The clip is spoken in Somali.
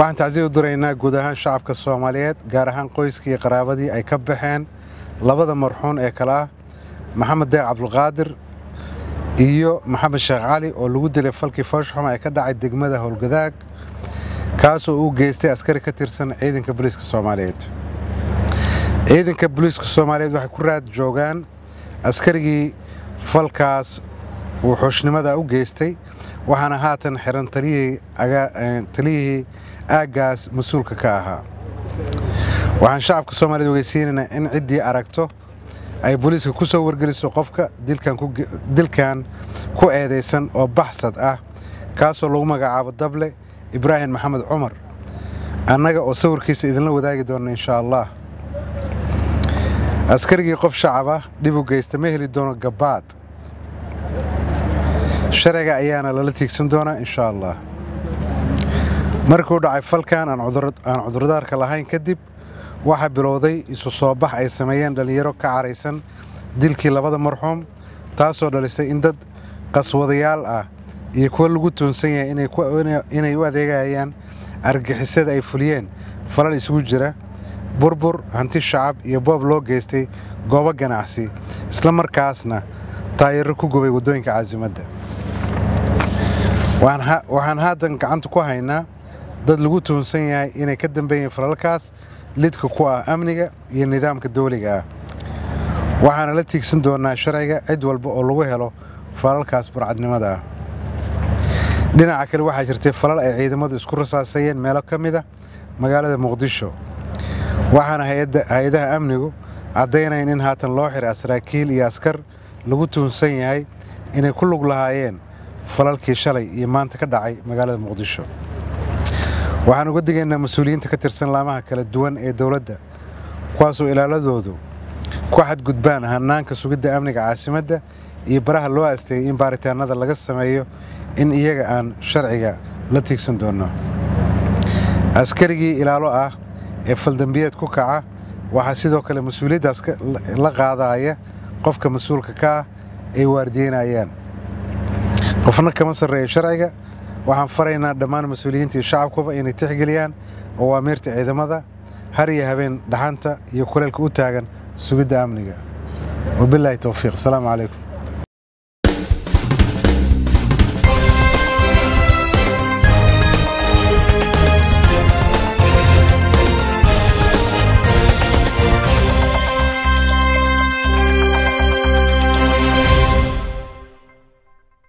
waxaan tacsiya u diraynaa guud ahaan shacabka soomaaliyeed gaar ahaan qoyskii iyo qaraabadii ay ka baxeen labada marxuun ee kale ah maxamed deeq cabdulqaadir iyo maxamed sheekh cali oo lagu dilay falkii foosxuma ee ka dhacay degmada howlgadaag kaasoo uu geystay askari ka tirsan ciidanka booliiska soomaaliyeed. Ciidanka booliiska soomaaliyeed waxay ku raad joogaan askarigii falkaas uu xuushnimada u geystay waxaana haatan xiran taliyihii aaggaas mas'uulka ka ahaa. Waxaan shacabka soomaaliyed ogeysiinaynaa in ciddii aragto ay booliiska ku soo wargeliso qofka dilkan ku eedaysan oo baxsad ah kaasoo lagu magacaabo dable ibraahim maxamed cumar. Annaga oo sawirkiisa idinla wadaagi doona inshaa allah askarigii qof shacab ah dhib u geysta ma heli doono gabaad. Sharciga ayaana lala tiigsan doonaa inshaa allah markuu dhacay falkan aan cudurdaarka lahayn kadib waxaa bilowday isu soo bax ay sameeyeen dhallinyaro ka caraysan dilkii labada marxuum taasoo dhalisay in dad qaswadayaal ah iyo kuwa lagu tuunsan yahay inay u adeegayaan argixisada ay fuliyeen falal isugu jira burbur hanti shacab iyo boob loo geystay goobo ganacsi isla markaasna taayaro ku gubay waddooyinka caasimadda waxaan haatan gacanta ku haynaa dad lagu tuunsan yahay inay ka dambeeyeen falalkaas lidka ku ah amniga iyo nidaamka dawliga ah. Waxaana la tiigsan doonaa sharciga cid walba oo lagu helo falalkaas burcadnimada ah. Dhinaca kale waxaa jirtay falal ay ciidamadu isku rasaasayeen meelo ka mid a magaalada muqdisho. Waxaana hay'adaha amnigu caddaynayeen in haatan loo xiray saraakiil iyo askar lagu tuunsan yahay inay ku lug lahaayeen falalkii shalay iyo maanta ka dhacay magaalada muqdisho waxaan uga digaynaa mas'uuliyiinta ka tirsan laamaha kala duwan ee dowladda kuwaasoo ilaaladoodu ku xadgudbaan hanaanka sugidda amniga caasimadda iyo baraha loo asteeyey in baaritaanada laga sameeyo in iyaga aan sharciga la tiigsan doonno. Askarigii ilaalo ah ee faldambiyeed ku kaca waxaa sidoo kale mas'uuliyaddaas la qaadaya qofka mas'uulka ka ah ay waardiyeynayaan qofna kama sarreeya sharciga waxaan faraynaa dhammaan mas'uuliyiinta iyo shacabkuba inay tixgeliyaan awaamiirta ciidamada har iyo habeen dhaxanta iyo kuleelka u taagan sugidda amniga. Wabilaahi towfiiq asalaamu calaykum